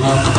Yeah.